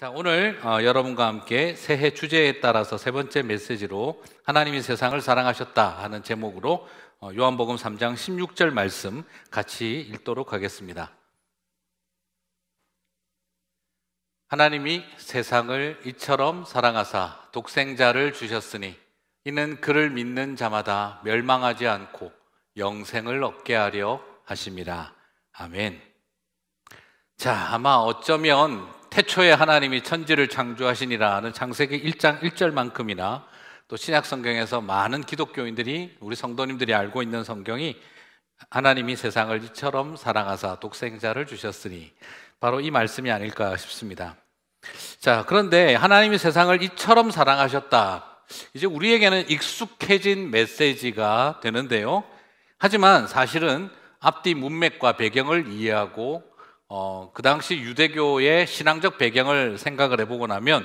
자, 오늘 어, 여러분과 함께 새해 주제에 따라서 세 번째 메시지로 하나님이 세상을 사랑하셨다 하는 제목으로 어, 요한복음 3장 16절 말씀 같이 읽도록 하겠습니다. 하나님이 세상을 이처럼 사랑하사 독생자를 주셨으니 이는 그를 믿는 자마다 멸망하지 않고 영생을 얻게 하려 하심이라. 아멘. 자, 아마 어쩌면 태초에 하나님이 천지를 창조하시니라는 창세기 1장 1절만큼이나 또 신약 성경에서 많은 기독교인들이 우리 성도님들이 알고 있는 성경이 하나님이 세상을 이처럼 사랑하사 독생자를 주셨으니 바로 이 말씀이 아닐까 싶습니다. 자, 그런데 하나님이 세상을 이처럼 사랑하셨다. 이제 우리에게는 익숙해진 메시지가 되는데요. 하지만 사실은 앞뒤 문맥과 배경을 이해하고 어, 그 당시 유대교의 신앙적 배경을 생각을 해보고 나면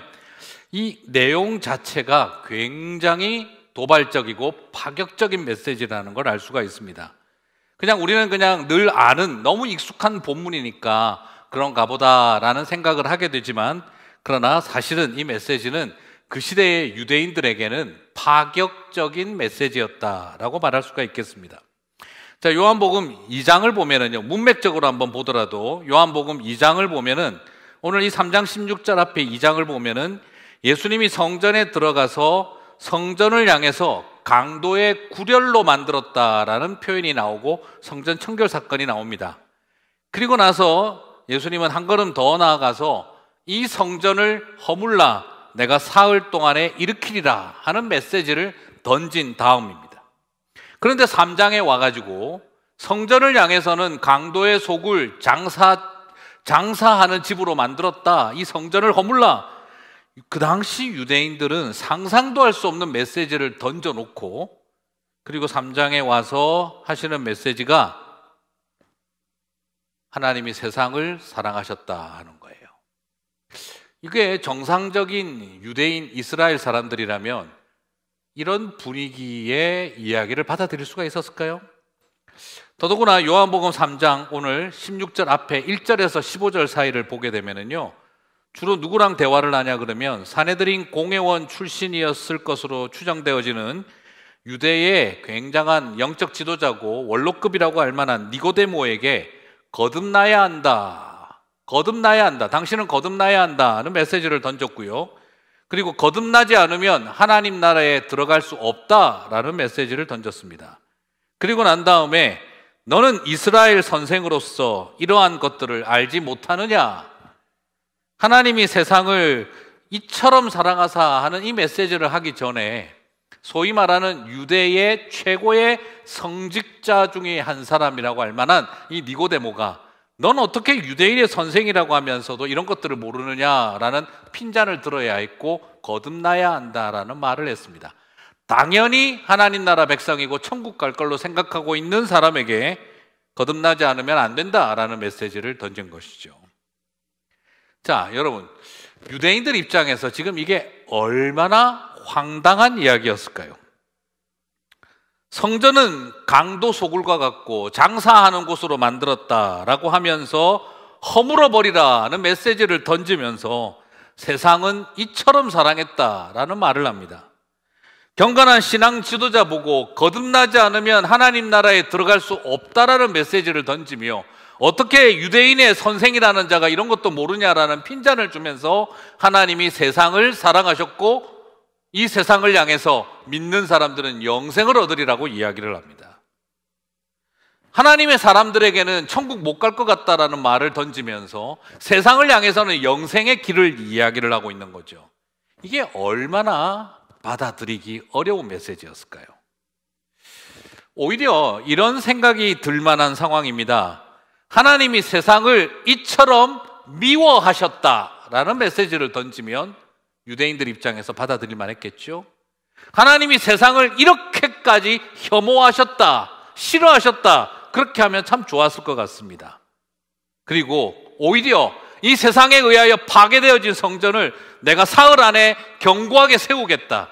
이 내용 자체가 굉장히 도발적이고 파격적인 메시지라는 걸 알 수가 있습니다. 그냥 우리는 그냥 늘 아는 너무 익숙한 본문이니까 그런가 보다라는 생각을 하게 되지만 그러나 사실은 이 메시지는 그 시대의 유대인들에게는 파격적인 메시지였다라고 말할 수가 있겠습니다. 자, 요한복음 2장을 보면은요, 문맥적으로 한번 보더라도 요한복음 2장을 보면은 오늘 이 3장 16절 앞에 2장을 보면은 예수님이 성전에 들어가서 성전을 향해서 강도의 구렬로 만들었다라는 표현이 나오고 성전 청결 사건이 나옵니다. 그리고 나서 예수님은 한 걸음 더 나아가서 이 성전을 허물라 내가 사흘 동안에 일으키리라 하는 메시지를 던진 다음입니다. 그런데 3장에 와가지고 성전을 향해서는 강도의 속을 장사, 장사하는 집으로 만들었다. 이 성전을 허물라. 그 당시 유대인들은 상상도 할 수 없는 메시지를 던져놓고 그리고 3장에 와서 하시는 메시지가 하나님이 세상을 사랑하셨다 하는 거예요. 이게 정상적인 유대인 이스라엘 사람들이라면 이런 분위기의 이야기를 받아들일 수가 있었을까요? 더더구나 요한복음 3장 오늘 16절 앞에 1절에서 15절 사이를 보게 되면은요. 주로 누구랑 대화를 하냐 그러면 사내들인 공회원 출신이었을 것으로 추정되어지는 유대의 굉장한 영적 지도자고 원로급이라고 할 만한 니고데모에게 거듭나야 한다. 거듭나야 한다. 당신은 거듭나야 한다는 메시지를 던졌고요. 그리고 거듭나지 않으면 하나님 나라에 들어갈 수 없다라는 메시지를 던졌습니다. 그리고 난 다음에 너는 이스라엘 선생으로서 이러한 것들을 알지 못하느냐? 하나님이 세상을 이처럼 사랑하사 하는 이 메시지를 하기 전에 소위 말하는 유대의 최고의 성직자 중에 한 사람이라고 할 만한 이 니고데모가 넌 어떻게 유대인의 선생이라고 하면서도 이런 것들을 모르느냐라는 핀잔을 들어야 했고 거듭나야 한다라는 말을 했습니다. 당연히 하나님 나라 백성이고 천국 갈 걸로 생각하고 있는 사람에게 거듭나지 않으면 안 된다라는 메시지를 던진 것이죠. 자, 여러분. 유대인들 입장에서 지금 이게 얼마나 황당한 이야기였을까요? 성전은 강도 소굴과 같고 장사하는 곳으로 만들었다라고 하면서 허물어 버리라는 메시지를 던지면서 세상은 이처럼 사랑했다라는 말을 합니다. 경건한 신앙 지도자 보고 거듭나지 않으면 하나님 나라에 들어갈 수 없다라는 메시지를 던지며 어떻게 유대인의 선생이라는 자가 이런 것도 모르냐라는 핀잔을 주면서 하나님이 세상을 사랑하셨고 이 세상을 향해서 믿는 사람들은 영생을 얻으리라고 이야기를 합니다. 하나님의 사람들에게는 천국 못 갈 것 같다라는 말을 던지면서 세상을 향해서는 영생의 길을 이야기를 하고 있는 거죠. 이게 얼마나 받아들이기 어려운 메시지였을까요? 오히려 이런 생각이 들 만한 상황입니다. 하나님이 세상을 이처럼 미워하셨다라는 메시지를 던지면 유대인들 입장에서 받아들일 만했겠죠. 하나님이 세상을 이렇게까지 혐오하셨다, 싫어하셨다, 그렇게 하면 참 좋았을 것 같습니다. 그리고 오히려 이 세상에 의하여 파괴되어진 성전을 내가 사흘 안에 견고하게 세우겠다.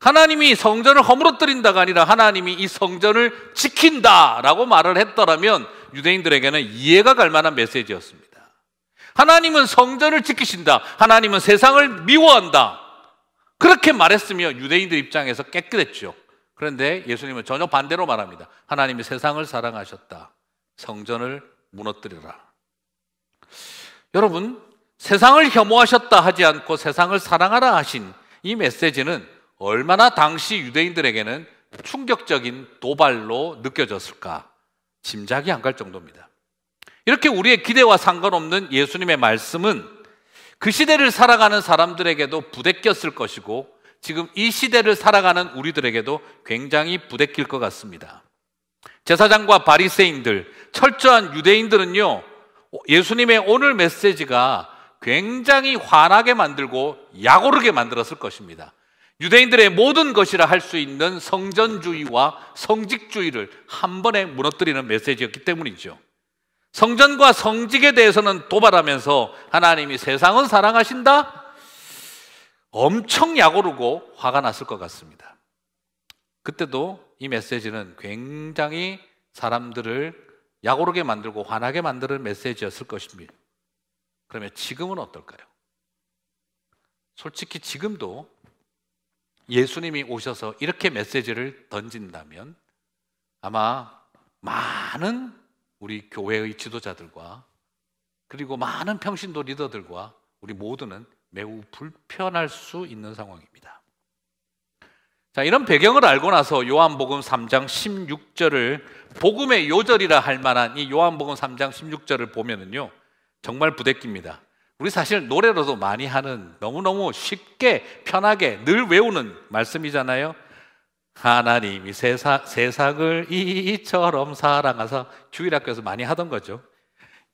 하나님이 성전을 허물어뜨린다가 아니라 하나님이 이 성전을 지킨다라고 말을 했더라면 유대인들에게는 이해가 갈 만한 메시지였습니다. 하나님은 성전을 지키신다. 하나님은 세상을 미워한다. 그렇게 말했으며 유대인들 입장에서 깨끗했죠. 그런데 예수님은 전혀 반대로 말합니다. 하나님이 세상을 사랑하셨다. 성전을 무너뜨리라. 여러분, 세상을 혐오하셨다 하지 않고 세상을 사랑하라 하신 이 메시지는 얼마나 당시 유대인들에게는 충격적인 도발로 느껴졌을까 짐작이 안 갈 정도입니다. 이렇게 우리의 기대와 상관없는 예수님의 말씀은 그 시대를 살아가는 사람들에게도 부대꼈을 것이고 지금 이 시대를 살아가는 우리들에게도 굉장히 부대낄 것 같습니다. 제사장과 바리새인들, 철저한 유대인들은요. 예수님의 오늘 메시지가 굉장히 화나게 만들고 약오르게 만들었을 것입니다. 유대인들의 모든 것이라 할 수 있는 성전주의와 성직주의를 한 번에 무너뜨리는 메시지였기 때문이죠. 성전과 성직에 대해서는 도발하면서 하나님이 세상은 사랑하신다? 엄청 약오르고 화가 났을 것 같습니다. 그때도 이 메시지는 굉장히 사람들을 약오르게 만들고 화나게 만드는 메시지였을 것입니다. 그러면 지금은 어떨까요? 솔직히 지금도 예수님이 오셔서 이렇게 메시지를 던진다면 아마 많은 우리 교회의 지도자들과 그리고 많은 평신도 리더들과 우리 모두는 매우 불편할 수 있는 상황입니다. 자, 이런 배경을 알고 나서 요한복음 3장 16절을 복음의 요절이라 할 만한 이 요한복음 3장 16절을 보면은요. 정말 부대낍니다. 우리 사실 노래로도 많이 하는 너무너무 쉽게 편하게 늘 외우는 말씀이잖아요. 하나님이 세사, 세상을 이처럼 사랑하사 주일학교에서 많이 하던 거죠.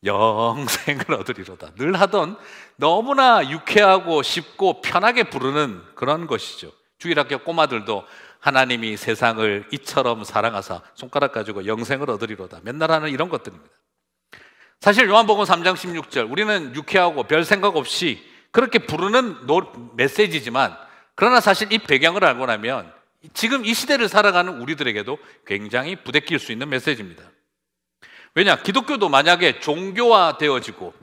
영생을 얻으리로다. 늘 하던 너무나 유쾌하고 쉽고 편하게 부르는 그런 것이죠. 주일학교 꼬마들도 하나님이 세상을 이처럼 사랑하사 손가락 가지고 영생을 얻으리로다. 맨날 하는 이런 것들입니다. 사실 요한복음 3장 16절 우리는 유쾌하고 별 생각 없이 그렇게 부르는 메시지지만 그러나 사실 이 배경을 알고 나면 지금 이 시대를 살아가는 우리들에게도 굉장히 부대낄 수 있는 메시지입니다. 왜냐? 기독교도 만약에 종교화 되어지고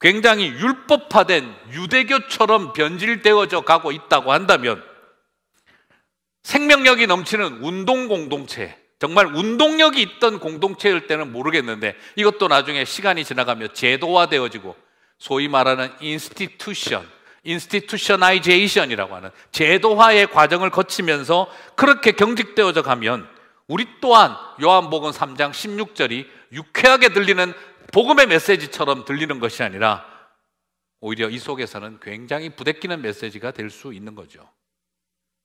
굉장히 율법화된 유대교처럼 변질되어져 가고 있다고 한다면 생명력이 넘치는 운동 공동체, 정말 운동력이 있던 공동체일 때는 모르겠는데 이것도 나중에 시간이 지나가며 제도화되어지고 소위 말하는 institution, institutionalization이라고 하는 제도화의 과정을 거치면서 그렇게 경직되어져 가면 우리 또한 요한복음 3장 16절이 유쾌하게 들리는 복음의 메시지처럼 들리는 것이 아니라 오히려 이 속에서는 굉장히 부대끼는 메시지가 될 수 있는 거죠.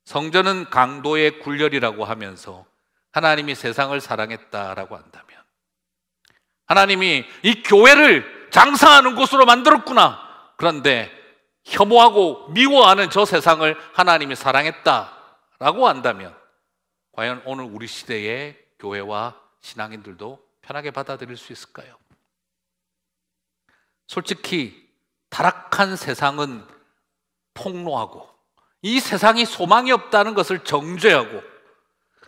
성전은 강도의 굴혈이라고 하면서 하나님이 세상을 사랑했다라고 한다면 하나님이 이 교회를 장사하는 곳으로 만들었구나. 그런데 혐오하고 미워하는 저 세상을 하나님이 사랑했다라고 한다면 과연 오늘 우리 시대의 교회와 신앙인들도 편하게 받아들일 수 있을까요? 솔직히 타락한 세상은 폭로하고 이 세상이 소망이 없다는 것을 정죄하고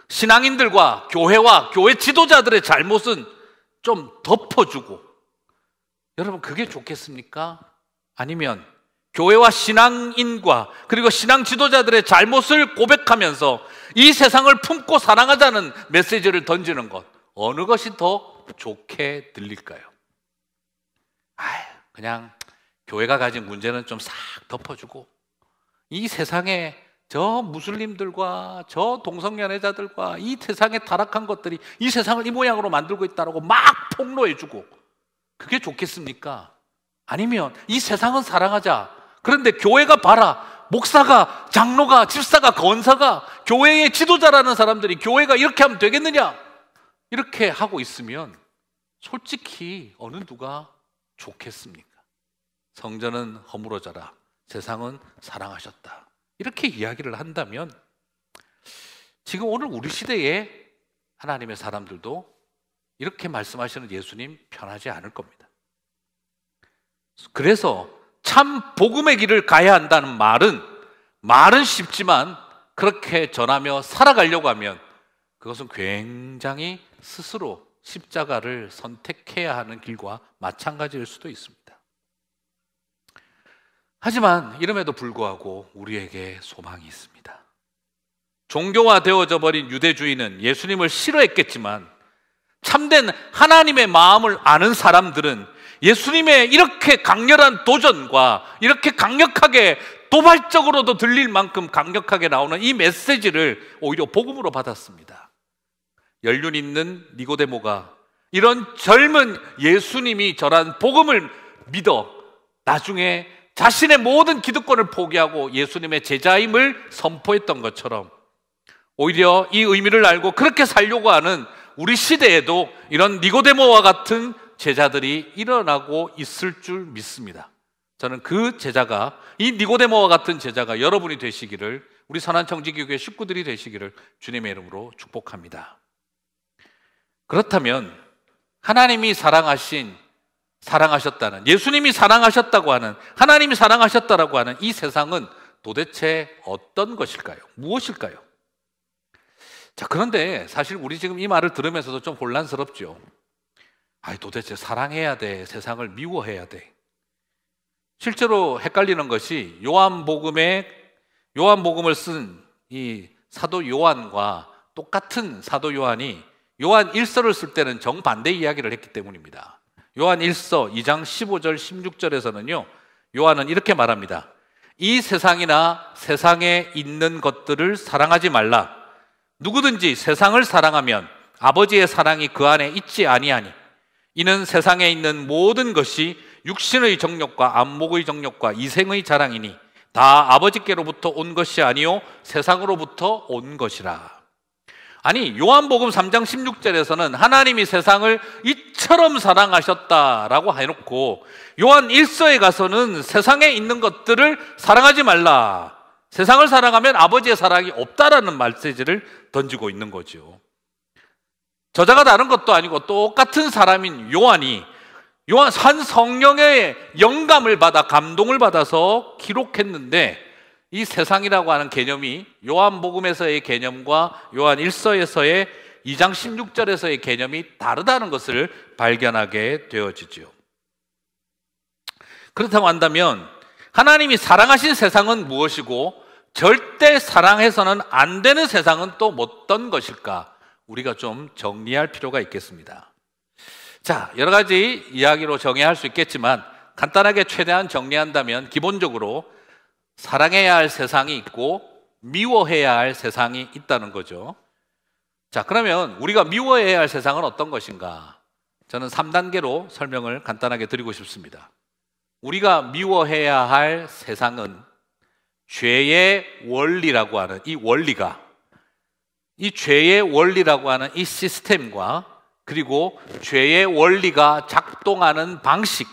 신앙인들과 교회와 교회 지도자들의 잘못은 좀 덮어주고 여러분 그게 좋겠습니까? 아니면 교회와 신앙인과 그리고 신앙 지도자들의 잘못을 고백하면서 이 세상을 품고 사랑하자는 메시지를 던지는 것 어느 것이 더 좋게 들릴까요? 아, 그냥 교회가 가진 문제는 좀 싹 덮어주고 이 세상에 저 무슬림들과 저 동성연애자들과 이 세상에 타락한 것들이 이 세상을 이 모양으로 만들고 있다고 막 폭로해주고 그게 좋겠습니까? 아니면 이 세상은 사랑하자. 그런데 교회가 봐라. 목사가, 장로가, 집사가, 건사가, 교회의 지도자라는 사람들이 교회가 이렇게 하면 되겠느냐? 이렇게 하고 있으면 솔직히 어느 누가 좋겠습니까? 성전은 허물어져라. 세상은 사랑하셨다. 이렇게 이야기를 한다면 지금 오늘 우리 시대에 하나님의 사람들도 이렇게 말씀하시는 예수님 편하지 않을 겁니다. 그래서 참 복음의 길을 가야 한다는 말은 말은 쉽지만 그렇게 전하며 살아가려고 하면 그것은 굉장히 스스로 십자가를 선택해야 하는 길과 마찬가지일 수도 있습니다. 하지만 이름에도 불구하고 우리에게 소망이 있습니다. 종교화되어져 버린 유대주의는 예수님을 싫어했겠지만 참된 하나님의 마음을 아는 사람들은 예수님의 이렇게 강렬한 도전과 이렇게 강력하게 도발적으로도 들릴 만큼 강력하게 나오는 이 메시지를 오히려 복음으로 받았습니다. 연륜 있는 니고데모가 이런 젊은 예수님이 전한 복음을 믿어 나중에 자신의 모든 기득권을 포기하고 예수님의 제자임을 선포했던 것처럼 오히려 이 의미를 알고 그렇게 살려고 하는 우리 시대에도 이런 니고데모와 같은 제자들이 일어나고 있을 줄 믿습니다. 저는 그 제자가 이 니고데모와 같은 제자가 여러분이 되시기를 우리 선한 청지교회 식구들이 되시기를 주님의 이름으로 축복합니다. 그렇다면 하나님이 사랑하신 사랑하셨다는 예수님이 사랑하셨다고 하는 하나님이 사랑하셨다라고 하는 이 세상은 도대체 어떤 것일까요? 무엇일까요? 자, 그런데 사실 우리 지금 이 말을 들으면서도 좀 혼란스럽죠. 아, 도대체 사랑해야 돼, 세상을 미워해야 돼. 실제로 헷갈리는 것이 요한복음에 요한복음을 쓴 이 사도 요한과 똑같은 사도 요한이 요한 1서를 쓸 때는 정반대 이야기를 했기 때문입니다. 요한 1서 2장 15절 16절에서는요. 요한은 이렇게 말합니다. 이 세상이나 세상에 있는 것들을 사랑하지 말라. 누구든지 세상을 사랑하면 아버지의 사랑이 그 안에 있지 아니하니 이는 세상에 있는 모든 것이 육신의 정욕과 안목의 정욕과 이생의 자랑이니 다 아버지께로부터 온 것이 아니요 세상으로부터 온 것이라. 아니 요한복음 3장 16절에서는 하나님이 세상을 이처럼 사랑하셨다라고 해놓고 요한 1서에 가서는 세상에 있는 것들을 사랑하지 말라. 세상을 사랑하면 아버지의 사랑이 없다라는 말세지를 던지고 있는 거죠. 저자가 다른 것도 아니고 똑같은 사람인 요한이 요한 산 성령의 영감을 받아 감동을 받아서 기록했는데 이 세상이라고 하는 개념이 요한복음에서의 개념과 요한 1서에서의 2장 16절에서의 개념이 다르다는 것을 발견하게 되어지죠. 그렇다고 한다면 하나님이 사랑하신 세상은 무엇이고 절대 사랑해서는 안 되는 세상은 또 어떤 것일까? 우리가 좀 정리할 필요가 있겠습니다. 자, 여러 가지 이야기로 정의할 수 있겠지만 간단하게 최대한 정리한다면 기본적으로 사랑해야 할 세상이 있고 미워해야 할 세상이 있다는 거죠. 자, 그러면 우리가 미워해야 할 세상은 어떤 것인가? 저는 3단계로 설명을 간단하게 드리고 싶습니다. 우리가 미워해야 할 세상은 죄의 원리라고 하는 이 원리가 이 죄의 원리라고 하는 이 시스템과 그리고 죄의 원리가 작동하는 방식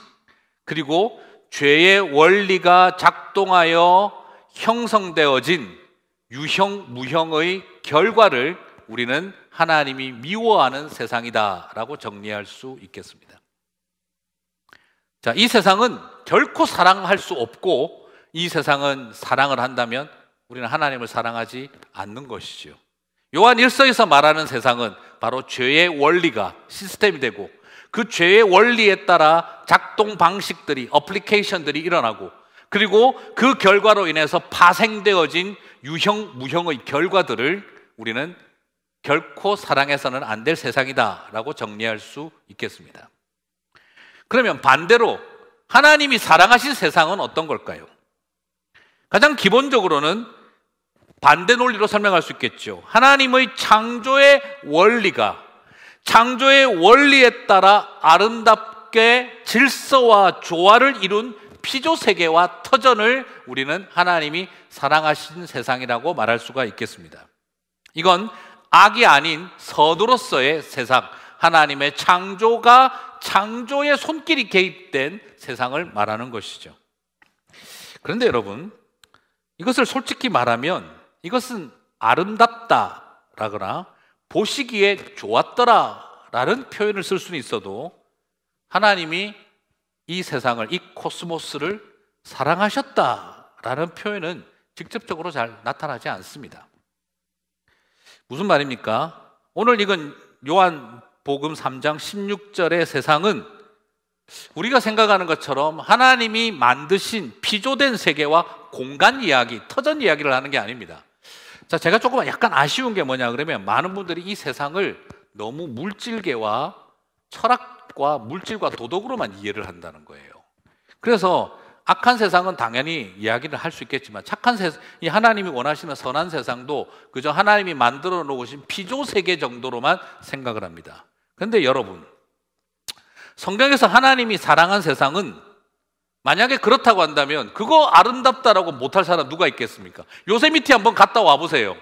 그리고 죄의 원리가 작동하여 형성되어진 유형 무형의 결과를 우리는 하나님이 미워하는 세상이다라고 정리할 수 있겠습니다. 자, 이 세상은 결코 사랑할 수 없고 이 세상은 사랑을 한다면 우리는 하나님을 사랑하지 않는 것이죠. 요한 1서에서 말하는 세상은 바로 죄의 원리가 시스템이 되고 그 죄의 원리에 따라 작동 방식들이 어플리케이션들이 일어나고 그리고 그 결과로 인해서 파생되어진 유형 무형의 결과들을 우리는 결코 사랑해서는 안 될 세상이다라고 정리할 수 있겠습니다. 그러면 반대로 하나님이 사랑하신 세상은 어떤 걸까요? 가장 기본적으로는 반대 논리로 설명할 수 있겠죠. 하나님의 창조의 원리가 창조의 원리에 따라 아름답게 질서와 조화를 이룬 피조 세계와 터전을 우리는 하나님이 사랑하신 세상이라고 말할 수가 있겠습니다. 이건 악이 아닌 선으로서의 세상, 하나님의 창조가 창조의 손길이 개입된 세상을 말하는 것이죠. 그런데 여러분, 이것을 솔직히 말하면 이것은 아름답다라거나 보시기에 좋았더라라는 표현을 쓸 수는 있어도 하나님이 이 세상을 이 코스모스를 사랑하셨다라는 표현은 직접적으로 잘 나타나지 않습니다. 무슨 말입니까? 오늘 이건 요한 복음 3장 16절의 세상은 우리가 생각하는 것처럼 하나님이 만드신 피조된 세계와 공간 이야기, 터전 이야기를 하는 게 아닙니다. 자, 제가 조금 약간 아쉬운 게 뭐냐 그러면 많은 분들이 이 세상을 너무 물질계와 철학과 물질과 도덕으로만 이해를 한다는 거예요. 그래서 악한 세상은 당연히 이야기를 할 수 있겠지만 착한 세상, 이 하나님이 원하시는 선한 세상도 그저 하나님이 만들어 놓으신 피조 세계 정도로만 생각을 합니다. 그런데 여러분, 성경에서 하나님이 사랑한 세상은 만약에 그렇다고 한다면 그거 아름답다라고 못할 사람 누가 있겠습니까? 요세미티 한번 갔다 와 보세요.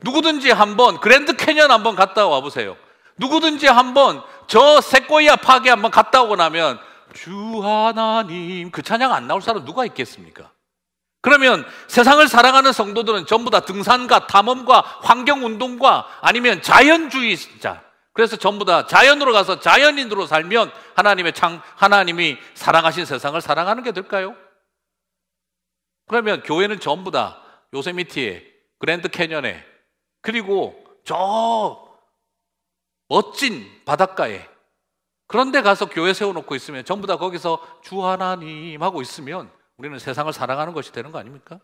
누구든지 한번 그랜드 캐년 한번 갔다 와 보세요. 누구든지 한번 저 세코이아 파크 한번 갔다 오고 나면 주 하나님 그 찬양 안 나올 사람 누가 있겠습니까? 그러면 세상을 사랑하는 성도들은 전부 다 등산가, 탐험가, 환경운동가 아니면 자연주의자 그래서 전부 다 자연으로 가서 자연인으로 살면 하나님의 창, 하나님이 사랑하신 세상을 사랑하는 게 될까요? 그러면 교회는 전부 다 요세미티에, 그랜드 캐년에, 그리고 저 멋진 바닷가에 그런데 가서 교회 세워놓고 있으면 전부 다 거기서 주 하나님 하고 있으면 우리는 세상을 사랑하는 것이 되는 거 아닙니까?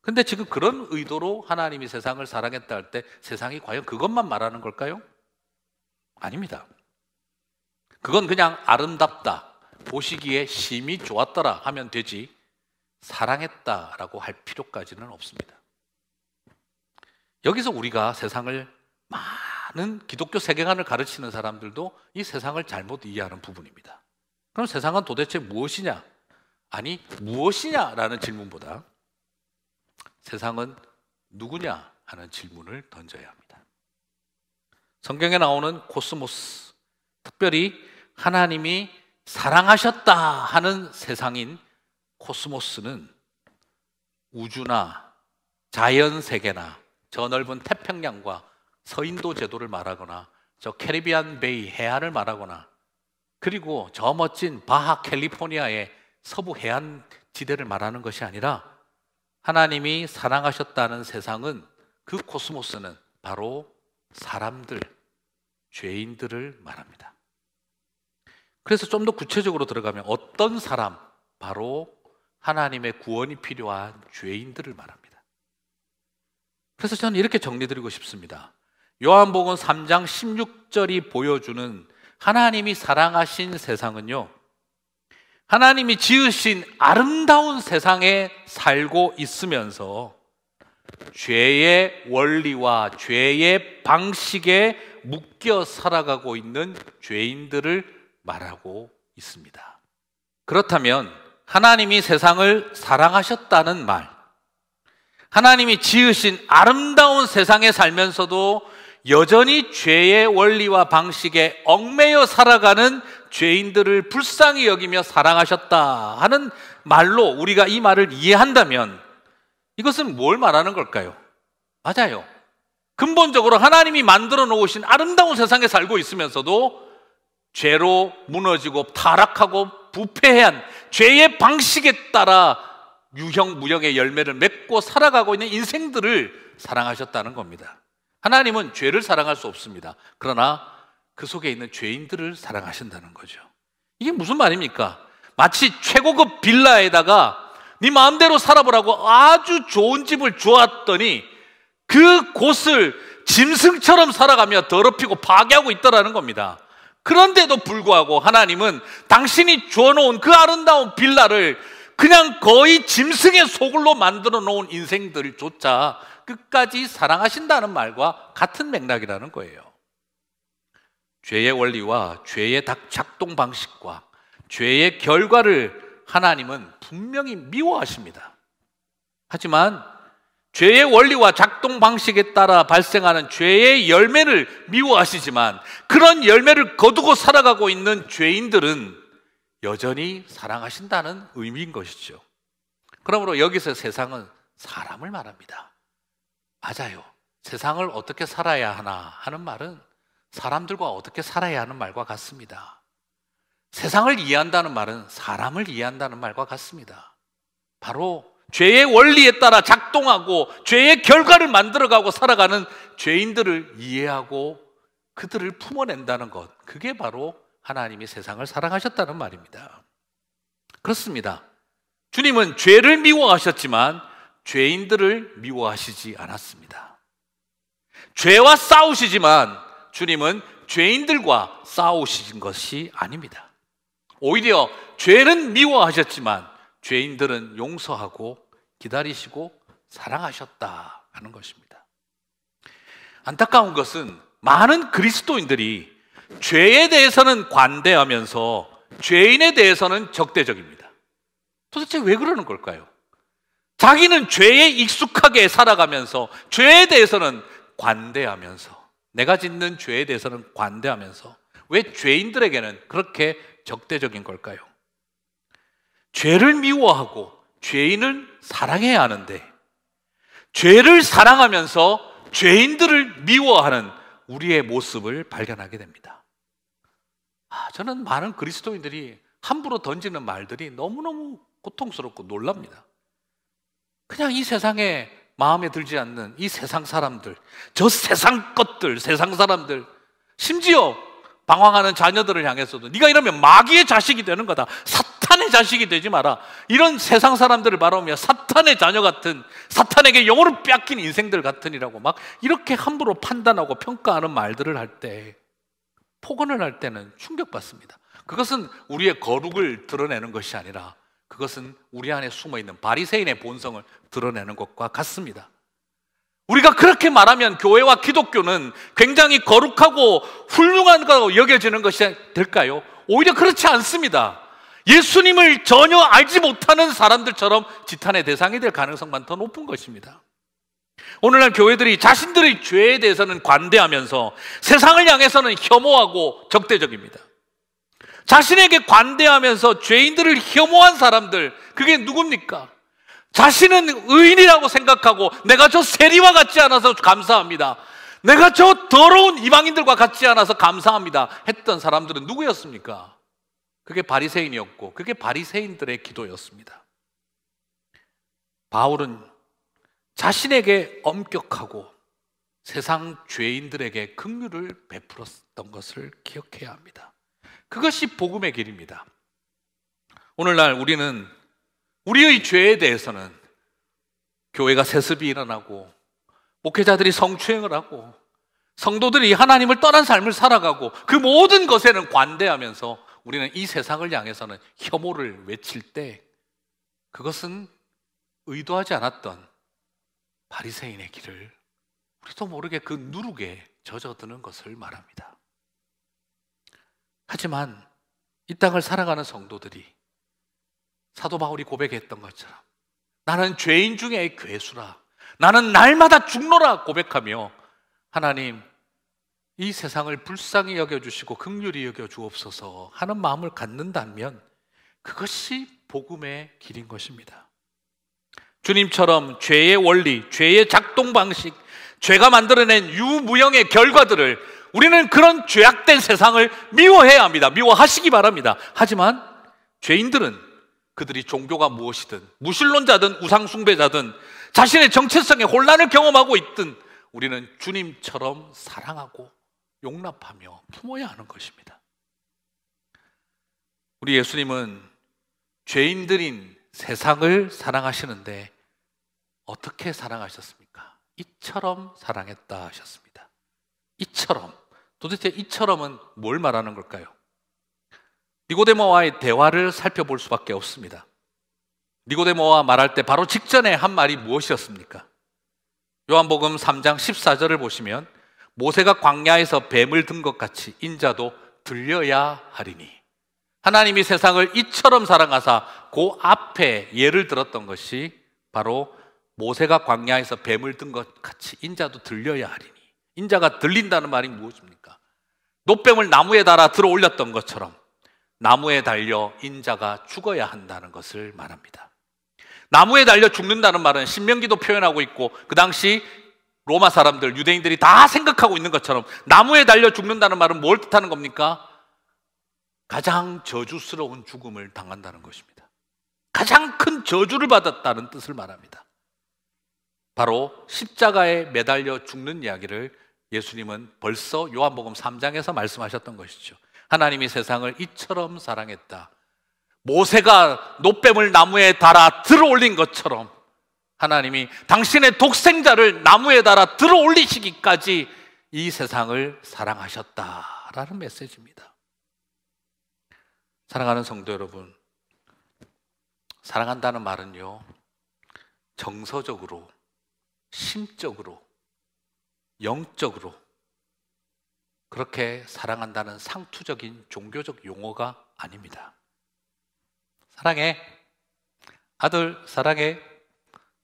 근데 지금 그런 의도로 하나님이 세상을 사랑했다 할 때 세상이 과연 그것만 말하는 걸까요? 아닙니다. 그건 그냥 아름답다, 보시기에 심이 좋았더라 하면 되지 사랑했다라고 할 필요까지는 없습니다. 여기서 우리가 세상을 많은 기독교 세계관을 가르치는 사람들도 이 세상을 잘못 이해하는 부분입니다. 그럼 세상은 도대체 무엇이냐? 아니, 무엇이냐라는 질문보다 세상은 누구냐 하는 질문을 던져야 합니다. 성경에 나오는 코스모스, 특별히 하나님이 사랑하셨다 하는 세상인 코스모스는 우주나 자연 세계나 저 넓은 태평양과 서인도 제도를 말하거나 저 캐리비안 베이 해안을 말하거나 그리고 저 멋진 바하 캘리포니아의 서부 해안 지대를 말하는 것이 아니라 하나님이 사랑하셨다는 세상은 그 코스모스는 바로 사람들, 죄인들을 말합니다. 그래서 좀 더 구체적으로 들어가면 어떤 사람, 바로 하나님의 구원이 필요한 죄인들을 말합니다. 그래서 저는 이렇게 정리드리고 싶습니다. 요한복음 3장 16절이 보여주는 하나님이 사랑하신 세상은요, 하나님이 지으신 아름다운 세상에 살고 있으면서 죄의 원리와 죄의 방식에 묶여 살아가고 있는 죄인들을 말하고 있습니다. 그렇다면 하나님이 세상을 사랑하셨다는 말, 하나님이 지으신 아름다운 세상에 살면서도 여전히 죄의 원리와 방식에 얽매여 살아가는 죄인들을 불쌍히 여기며 사랑하셨다 하는 말로 우리가 이 말을 이해한다면 이것은 뭘 말하는 걸까요? 맞아요. 근본적으로 하나님이 만들어 놓으신 아름다운 세상에 살고 있으면서도 죄로 무너지고 타락하고 부패한 죄의 방식에 따라 유형 무형의 열매를 맺고 살아가고 있는 인생들을 사랑하셨다는 겁니다. 하나님은 죄를 사랑할 수 없습니다. 그러나 그 속에 있는 죄인들을 사랑하신다는 거죠. 이게 무슨 말입니까? 마치 최고급 빌라에다가 네 마음대로 살아보라고 아주 좋은 집을 주었더니 그 곳을 짐승처럼 살아가며 더럽히고 파괴하고 있더라는 겁니다. 그런데도 불구하고 하나님은 당신이 주어놓은 그 아름다운 빌라를 그냥 거의 짐승의 소굴로 만들어 놓은 인생들조차 끝까지 사랑하신다는 말과 같은 맥락이라는 거예요. 죄의 원리와 죄의 작동 방식과 죄의 결과를 하나님은 분명히 미워하십니다. 하지만 죄의 원리와 작동 방식에 따라 발생하는 죄의 열매를 미워하시지만 그런 열매를 거두고 살아가고 있는 죄인들은 여전히 사랑하신다는 의미인 것이죠. 그러므로 여기서 세상은 사람을 말합니다. 맞아요. 세상을 어떻게 살아야 하나 하는 말은 사람들과 어떻게 살아야 하는 말과 같습니다. 세상을 이해한다는 말은 사람을 이해한다는 말과 같습니다. 바로 죄의 원리에 따라 작동하고 죄의 결과를 만들어가고 살아가는 죄인들을 이해하고 그들을 품어낸다는 것. 그게 바로 하나님이 세상을 사랑하셨다는 말입니다. 그렇습니다. 주님은 죄를 미워하셨지만 죄인들을 미워하시지 않았습니다. 죄와 싸우시지만 주님은 죄인들과 싸우신 것이 아닙니다. 오히려 죄는 미워하셨지만 죄인들은 용서하고 기다리시고 사랑하셨다 하는 것입니다. 안타까운 것은 많은 그리스도인들이 죄에 대해서는 관대하면서 죄인에 대해서는 적대적입니다. 도대체 왜 그러는 걸까요? 자기는 죄에 익숙하게 살아가면서 죄에 대해서는 관대하면서 내가 짓는 죄에 대해서는 관대하면서 왜 죄인들에게는 그렇게 적대적인 걸까요? 죄를 미워하고 죄인을 사랑해야 하는데 죄를 사랑하면서 죄인들을 미워하는 우리의 모습을 발견하게 됩니다. 아, 저는 많은 그리스도인들이 함부로 던지는 말들이 너무너무 고통스럽고 놀랍니다. 그냥 이 세상에 마음에 들지 않는 이 세상 사람들, 저 세상 것들, 세상 사람들, 심지어 방황하는 자녀들을 향해서도 네가 이러면 마귀의 자식이 되는 거다. 사탄의 자식이 되지 마라. 이런 세상 사람들을 바라보며 사탄의 자녀 같은 사탄에게 영혼을 빼앗긴 인생들 같으니라고 막 이렇게 함부로 판단하고 평가하는 말들을 할 때 폭언을 할 때는 충격받습니다. 그것은 우리의 거룩을 드러내는 것이 아니라 그것은 우리 안에 숨어 있는 바리새인의 본성을 드러내는 것과 같습니다. 우리가 그렇게 말하면 교회와 기독교는 굉장히 거룩하고 훌륭한 거라고 여겨지는 것이 될까요? 오히려 그렇지 않습니다. 예수님을 전혀 알지 못하는 사람들처럼 지탄의 대상이 될 가능성만 더 높은 것입니다. 오늘날 교회들이 자신들의 죄에 대해서는 관대하면서 세상을 향해서는 혐오하고 적대적입니다. 자신에게 관대하면서 죄인들을 혐오한 사람들, 그게 누굽니까? 자신은 의인이라고 생각하고 내가 저 세리와 같지 않아서 감사합니다. 내가 저 더러운 이방인들과 같지 않아서 감사합니다. 했던 사람들은 누구였습니까? 그게 바리새인이었고 그게 바리새인들의 기도였습니다. 바울은 자신에게 엄격하고 세상 죄인들에게 긍휼을 베풀었던 것을 기억해야 합니다. 그것이 복음의 길입니다. 오늘날 우리는 우리의 죄에 대해서는 교회가 세습이 일어나고 목회자들이 성추행을 하고 성도들이 하나님을 떠난 삶을 살아가고 그 모든 것에는 관대하면서 우리는 이 세상을 향해서는 혐오를 외칠 때 그것은 의도하지 않았던 바리새인의 길을 우리도 모르게 그 누룩에 젖어드는 것을 말합니다. 하지만 이 땅을 살아가는 성도들이 사도 바울이 고백했던 것처럼 나는 죄인 중에 괴수라. 나는 날마다 죽노라 고백하며 하나님 이 세상을 불쌍히 여겨주시고 극률이 여겨주옵소서 하는 마음을 갖는다면 그것이 복음의 길인 것입니다. 주님처럼 죄의 원리, 죄의 작동 방식, 죄가 만들어낸 유무형의 결과들을 우리는 그런 죄악된 세상을 미워해야 합니다. 미워하시기 바랍니다. 하지만 죄인들은 그들이 종교가 무엇이든 무신론자든 우상숭배자든 자신의 정체성에 혼란을 경험하고 있든 우리는 주님처럼 사랑하고 용납하며 품어야 하는 것입니다. 우리 예수님은 죄인들인 세상을 사랑하시는데 어떻게 사랑하셨습니까? 이처럼 사랑했다 하셨습니다. 이처럼. 도대체 이처럼은 뭘 말하는 걸까요? 니고데모와의 대화를 살펴볼 수밖에 없습니다. 니고데모와 말할 때 바로 직전에 한 말이 무엇이었습니까? 요한복음 3장 14절을 보시면 모세가 광야에서 뱀을 든 것 같이 인자도 들려야 하리니 하나님이 세상을 이처럼 사랑하사 그 앞에 예를 들었던 것이 바로 모세가 광야에서 뱀을 든 것 같이 인자도 들려야 하리니 인자가 들린다는 말이 무엇입니까? 노뱀을 나무에 달아 들어 올렸던 것처럼 나무에 달려 인자가 죽어야 한다는 것을 말합니다. 나무에 달려 죽는다는 말은 신명기도 표현하고 있고 그 당시 로마 사람들, 유대인들이 다 생각하고 있는 것처럼 나무에 달려 죽는다는 말은 뭘 뜻하는 겁니까? 가장 저주스러운 죽음을 당한다는 것입니다. 가장 큰 저주를 받았다는 뜻을 말합니다. 바로 십자가에 매달려 죽는 이야기를 예수님은 벌써 요한복음 3장에서 말씀하셨던 것이죠. 하나님이 세상을 이처럼 사랑했다. 모세가 노뱀을 나무에 달아 들어 올린 것처럼 하나님이 당신의 독생자를 나무에 달아 들어 올리시기까지 이 세상을 사랑하셨다라는 메시지입니다. 사랑하는 성도 여러분, 사랑한다는 말은요, 정서적으로, 심적으로, 영적으로 그렇게 사랑한다는 상투적인 종교적 용어가 아닙니다. 사랑해. 아들, 사랑해.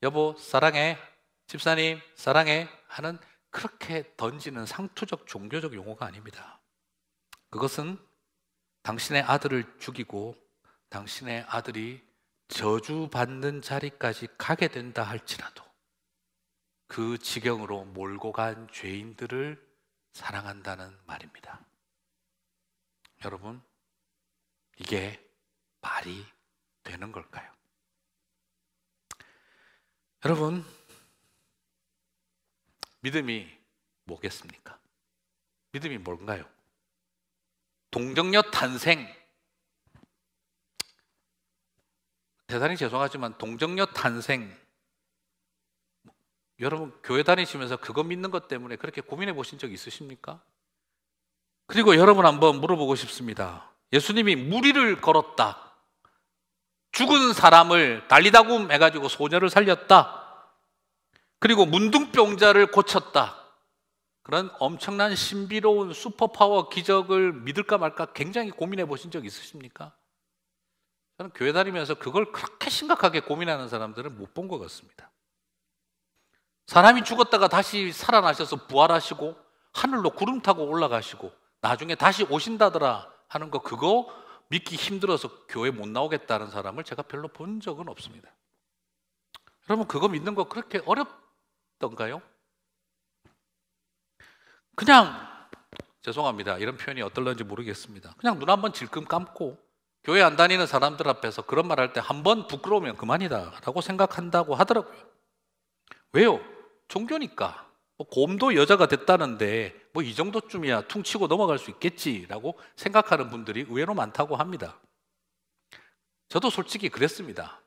여보, 사랑해. 집사님, 사랑해. 하는 그렇게 던지는 상투적 종교적 용어가 아닙니다. 그것은 당신의 아들을 죽이고 당신의 아들이 저주받는 자리까지 가게 된다 할지라도 그 지경으로 몰고 간 죄인들을 사랑한다는 말입니다. 여러분, 이게 말이 되는 걸까요? 여러분, 믿음이 뭐겠습니까? 믿음이 뭔가요? 동정녀 탄생. 대단히 죄송하지만 동정녀 탄생 여러분 교회 다니시면서 그거 믿는 것 때문에 그렇게 고민해 보신 적 있으십니까? 그리고 여러분 한번 물어보고 싶습니다. 예수님이 무리를 걸었다. 죽은 사람을 달리다굼 해가지고 소녀를 살렸다. 그리고 문둥병자를 고쳤다. 그런 엄청난 신비로운 슈퍼파워 기적을 믿을까 말까 굉장히 고민해 보신 적 있으십니까? 저는 교회 다니면서 그걸 그렇게 심각하게 고민하는 사람들은 못 본 것 같습니다. 사람이 죽었다가 다시 살아나셔서 부활하시고 하늘로 구름 타고 올라가시고 나중에 다시 오신다더라 하는 거 그거 믿기 힘들어서 교회 못 나오겠다는 사람을 제가 별로 본 적은 없습니다. 여러분 그거 믿는 거 그렇게 어렵던가요? 그냥 죄송합니다. 이런 표현이 어떨런지 모르겠습니다. 그냥 눈 한번 질끔 감고 교회 안 다니는 사람들 앞에서 그런 말 할 때 한 번 부끄러우면 그만이다라고 생각한다고 하더라고요. 왜요? 종교니까. 뭐 곰도 여자가 됐다는데 뭐 이 정도쯤이야 퉁치고 넘어갈 수 있겠지라고 생각하는 분들이 의외로 많다고 합니다. 저도 솔직히 그랬습니다.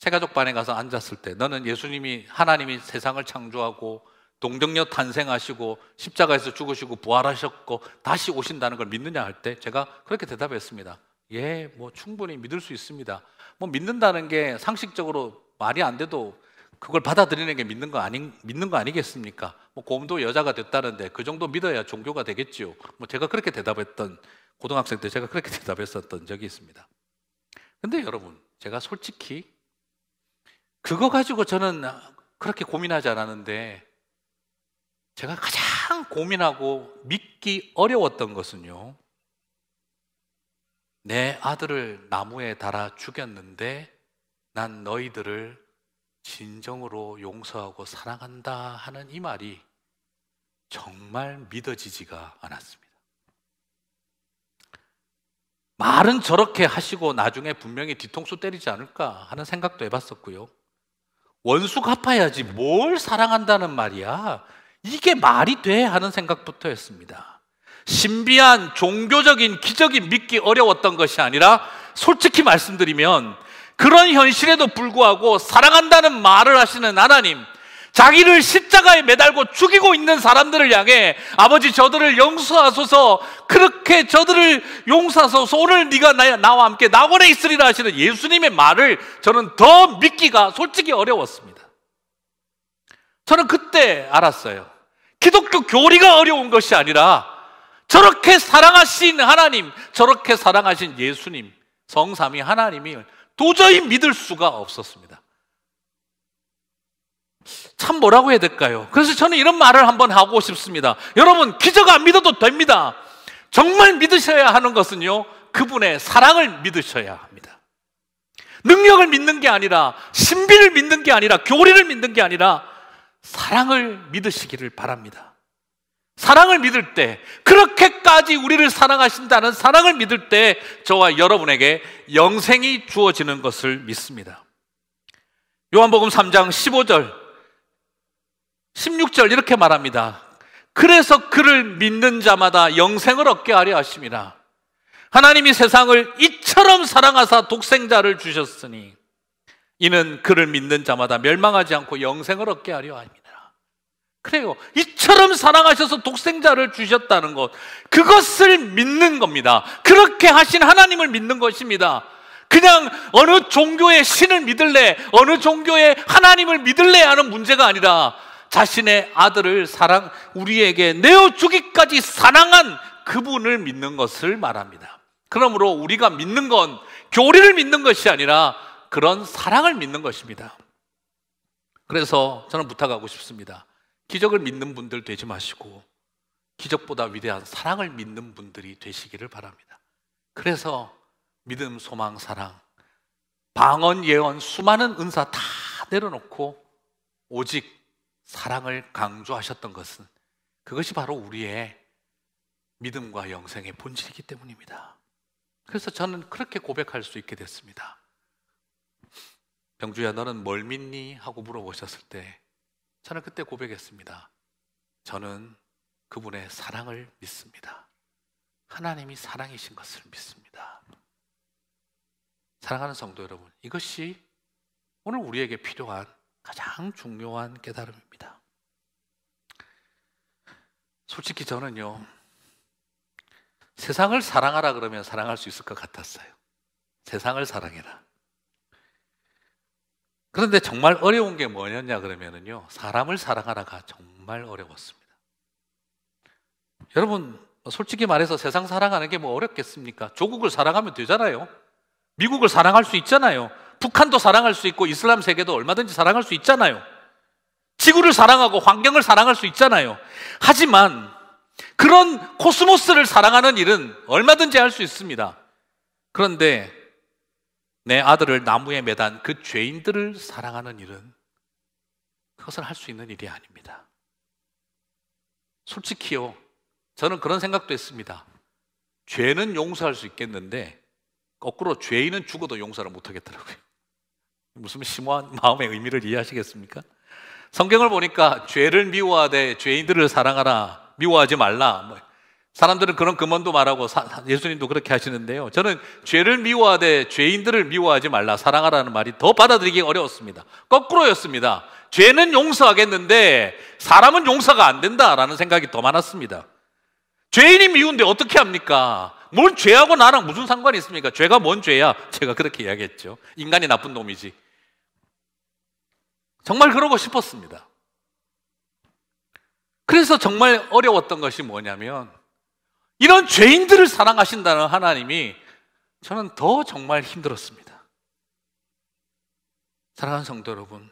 새가족반에 가서 앉았을 때 너는 예수님이 하나님이 세상을 창조하고 동정녀 탄생하시고 십자가에서 죽으시고 부활하셨고 다시 오신다는 걸 믿느냐 할 때 제가 그렇게 대답했습니다. 예, 뭐 충분히 믿을 수 있습니다. 뭐 믿는다는 게 상식적으로 말이 안 돼도 그걸 받아들이는 게 믿는 거 아니 믿는 거 아니겠습니까? 뭐 곰도 여자가 됐다는데 그 정도 믿어야 종교가 되겠지요. 뭐 제가 그렇게 대답했던 고등학생 때 제가 그렇게 대답했었던 적이 있습니다. 근데 여러분, 제가 솔직히 그거 가지고 저는 그렇게 고민하지 않았는데 제가 가장 고민하고 믿기 어려웠던 것은요. 내 아들을 나무에 달아 죽였는데 난 너희들을 진정으로 용서하고 사랑한다 하는 이 말이 정말 믿어지지가 않았습니다. 말은 저렇게 하시고 나중에 분명히 뒤통수 때리지 않을까 하는 생각도 해봤었고요. 원수 갚아야지 뭘 사랑한다는 말이야. 이게 말이 돼 하는 생각부터 했습니다. 신비한 종교적인 기적이 믿기 어려웠던 것이 아니라 솔직히 말씀드리면 그런 현실에도 불구하고 사랑한다는 말을 하시는 하나님, 자기를 십자가에 매달고 죽이고 있는 사람들을 향해 아버지 저들을 용서하소서 그렇게 저들을 용서하소서 오늘 네가 나와 함께 낙원에 있으리라 하시는 예수님의 말을 저는 더 믿기가 솔직히 어려웠습니다. 저는 그때 알았어요. 기독교 교리가 어려운 것이 아니라 저렇게 사랑하신 하나님, 저렇게 사랑하신 예수님, 성삼위 하나님이 도저히 믿을 수가 없었습니다. 참 뭐라고 해야 될까요? 그래서 저는 이런 말을 한번 하고 싶습니다. 여러분, 기적 안 믿어도 됩니다. 정말 믿으셔야 하는 것은요, 그분의 사랑을 믿으셔야 합니다. 능력을 믿는 게 아니라, 신비를 믿는 게 아니라, 교리를 믿는 게 아니라, 사랑을 믿으시기를 바랍니다. 사랑을 믿을 때, 그렇게까지 우리를 사랑하신다는 사랑을 믿을 때, 저와 여러분에게 영생이 주어지는 것을 믿습니다. 요한복음 3장 15절, 16절 이렇게 말합니다. 그래서 그를 믿는 자마다 영생을 얻게 하려 하심이라. 하나님이 세상을 이처럼 사랑하사 독생자를 주셨으니 이는 그를 믿는 자마다 멸망하지 않고 영생을 얻게 하려 합니다. 그래요. 이처럼 사랑하셔서 독생자를 주셨다는 것. 그것을 믿는 겁니다. 그렇게 하신 하나님을 믿는 것입니다. 그냥 어느 종교의 신을 믿을래, 어느 종교의 하나님을 믿을래 하는 문제가 아니라 자신의 아들을 사랑, 우리에게 내어주기까지 사랑한 그분을 믿는 것을 말합니다. 그러므로 우리가 믿는 건 교리를 믿는 것이 아니라 그런 사랑을 믿는 것입니다. 그래서 저는 부탁하고 싶습니다. 기적을 믿는 분들 되지 마시고 기적보다 위대한 사랑을 믿는 분들이 되시기를 바랍니다. 그래서 믿음, 소망, 사랑, 방언, 예언, 수많은 은사 다 내려놓고 오직 사랑을 강조하셨던 것은 그것이 바로 우리의 믿음과 영생의 본질이기 때문입니다. 그래서 저는 그렇게 고백할 수 있게 됐습니다. 병주야, 너는 뭘 믿니? 하고 물어보셨을 때 저는 그때 고백했습니다. 저는 그분의 사랑을 믿습니다. 하나님이 사랑이신 것을 믿습니다. 사랑하는 성도 여러분, 이것이 오늘 우리에게 필요한 가장 중요한 깨달음입니다. 솔직히 저는요, 세상을 사랑하라 그러면 사랑할 수 있을 것 같았어요. 세상을 사랑해라. 그런데 정말 어려운 게 뭐였냐 그러면은요, 사람을 사랑하라가 정말 어려웠습니다. 여러분, 솔직히 말해서 세상 사랑하는 게 뭐 어렵겠습니까? 조국을 사랑하면 되잖아요. 미국을 사랑할 수 있잖아요. 북한도 사랑할 수 있고 이슬람 세계도 얼마든지 사랑할 수 있잖아요. 지구를 사랑하고 환경을 사랑할 수 있잖아요. 하지만 그런 코스모스를 사랑하는 일은 얼마든지 할 수 있습니다. 그런데 내 아들을 나무에 매단 그 죄인들을 사랑하는 일은 그것을 할 수 있는 일이 아닙니다. 솔직히요, 저는 그런 생각도 했습니다. 죄는 용서할 수 있겠는데, 거꾸로 죄인은 죽어도 용서를 못 하겠더라고요. 무슨 심오한 마음의 의미를 이해하시겠습니까? 성경을 보니까 죄를 미워하되 죄인들을 사랑하라, 미워하지 말라. 뭐 사람들은 그런 금원도 말하고 예수님도 그렇게 하시는데요. 저는 죄를 미워하되 죄인들을 미워하지 말라 사랑하라는 말이 더 받아들이기 어려웠습니다. 거꾸로였습니다. 죄는 용서하겠는데 사람은 용서가 안 된다라는 생각이 더 많았습니다. 죄인이 미운데 어떻게 합니까? 뭘 죄하고 나랑 무슨 상관이 있습니까? 죄가 뭔 죄야? 제가 그렇게 이야기했죠. 인간이 나쁜 놈이지. 정말 그러고 싶었습니다. 그래서 정말 어려웠던 것이 뭐냐면 이런 죄인들을 사랑하신다는 하나님이 저는 더 정말 힘들었습니다. 사랑하는 성도 여러분,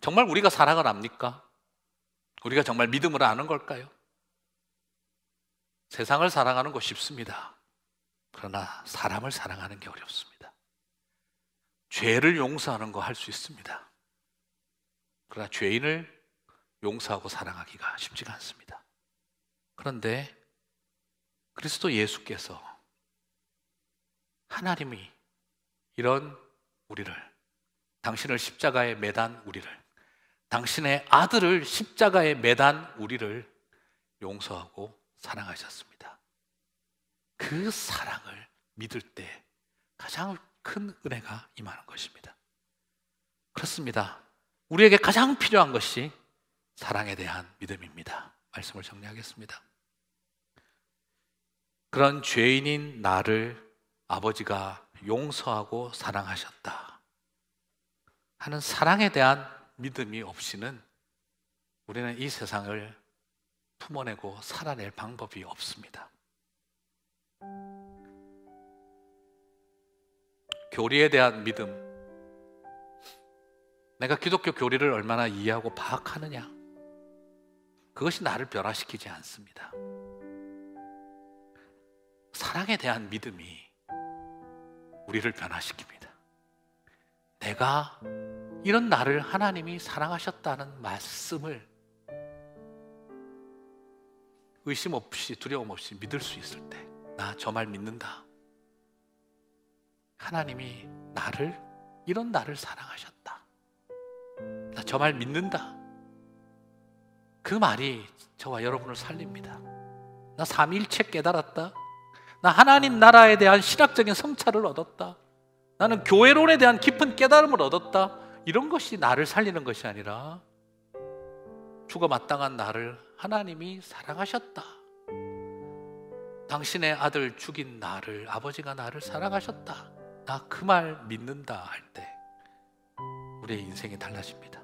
정말 우리가 사랑을 압니까? 우리가 정말 믿음을 아는 걸까요? 세상을 사랑하는 거 쉽습니다. 그러나 사람을 사랑하는 게 어렵습니다. 죄를 용서하는 거 할 수 있습니다. 그러나 죄인을 용서하고 사랑하기가 쉽지가 않습니다. 그런데 그리스도 예수께서 하나님이 이런 우리를 당신을 십자가에 매단 우리를 당신의 아들을 십자가에 매단 우리를 용서하고 사랑하셨습니다. 그 사랑을 믿을 때 가장 큰 은혜가 임하는 것입니다. 그렇습니다. 우리에게 가장 필요한 것이 사랑에 대한 믿음입니다. 말씀을 정리하겠습니다. 그런 죄인인 나를 아버지가 용서하고 사랑하셨다. 하는 사랑에 대한 믿음이 없이는 우리는 이 세상을 품어내고 살아낼 방법이 없습니다. 교리에 대한 믿음. 내가 기독교 교리를 얼마나 이해하고 파악하느냐. 그것이 나를 변화시키지 않습니다. 사랑에 대한 믿음이 우리를 변화시킵니다. 내가 이런 나를 하나님이 사랑하셨다는 말씀을 의심 없이 두려움 없이 믿을 수 있을 때, 나 저 말 믿는다. 하나님이 나를, 이런 나를 사랑하셨다. 나 저 말 믿는다. 그 말이 저와 여러분을 살립니다. 나 삼일체 깨달았다. 나 하나님 나라에 대한 신학적인 성찰을 얻었다. 나는 교회론에 대한 깊은 깨달음을 얻었다. 이런 것이 나를 살리는 것이 아니라 죽어 마땅한 나를 하나님이 사랑하셨다. 당신의 아들 죽인 나를 아버지가 나를 사랑하셨다. 나 그 말 믿는다 할 때 우리의 인생이 달라집니다.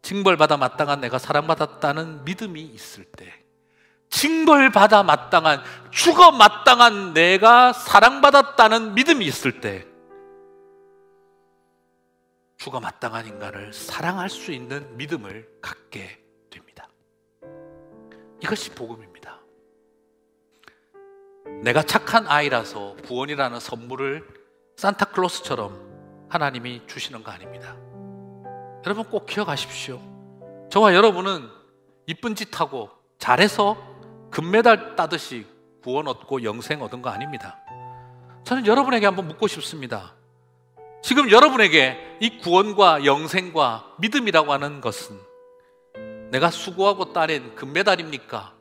징벌받아 마땅한 내가 사랑받았다는 믿음이 있을 때 징벌받아 마땅한 죽어 마땅한 내가 사랑받았다는 믿음이 있을 때 죽어 마땅한 인간을 사랑할 수 있는 믿음을 갖게 됩니다. 이것이 복음입니다. 내가 착한 아이라서 구원이라는 선물을 산타클로스처럼 하나님이 주시는 거 아닙니다. 여러분 꼭 기억하십시오. 저와 여러분은 이쁜 짓 하고 잘해서 금메달 따듯이 구원 얻고 영생 얻은 거 아닙니다. 저는 여러분에게 한번 묻고 싶습니다. 지금 여러분에게 이 구원과 영생과 믿음이라고 하는 것은 내가 수고하고 따낸 금메달입니까?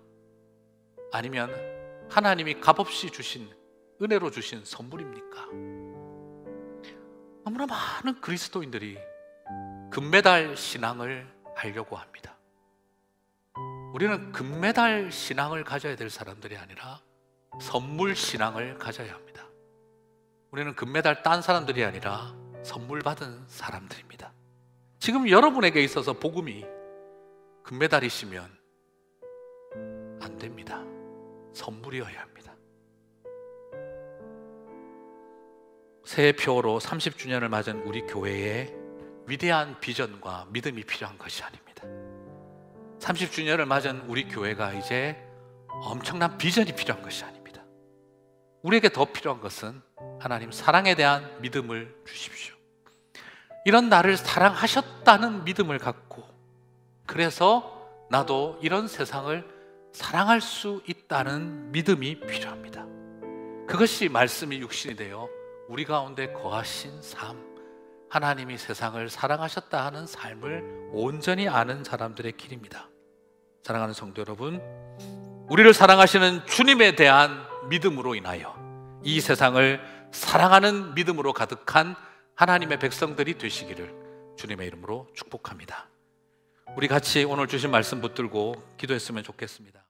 아니면 하나님이 값없이 주신 은혜로 주신 선물입니까? 너무나 많은 그리스도인들이 금메달 신앙을 하려고 합니다. 우리는 금메달 신앙을 가져야 될 사람들이 아니라 선물 신앙을 가져야 합니다. 우리는 금메달 딴 사람들이 아니라 선물 받은 사람들입니다. 지금 여러분에게 있어서 복음이 금메달이시면 안 됩니다. 선물이어야 합니다. 새해 표로 30주년을 맞은 우리 교회에 위대한 비전과 믿음이 필요한 것이 아닙니다. 30주년을 맞은 우리 교회가 이제 엄청난 비전이 필요한 것이 아닙니다. 우리에게 더 필요한 것은 하나님 사랑에 대한 믿음을 주십시오. 이런 나를 사랑하셨다는 믿음을 갖고 그래서 나도 이런 세상을 사랑할 수 있다는 믿음이 필요합니다. 그것이 말씀이 육신이 되어 우리 가운데 거하신 삶, 하나님이 세상을 사랑하셨다 하는 삶을 온전히 아는 사람들의 길입니다. 사랑하는 성도 여러분, 우리를 사랑하시는 주님에 대한 믿음으로 인하여 이 세상을 사랑하는 믿음으로 가득한 하나님의 백성들이 되시기를 주님의 이름으로 축복합니다. 우리 같이 오늘 주신 말씀 붙들고 기도했으면 좋겠습니다.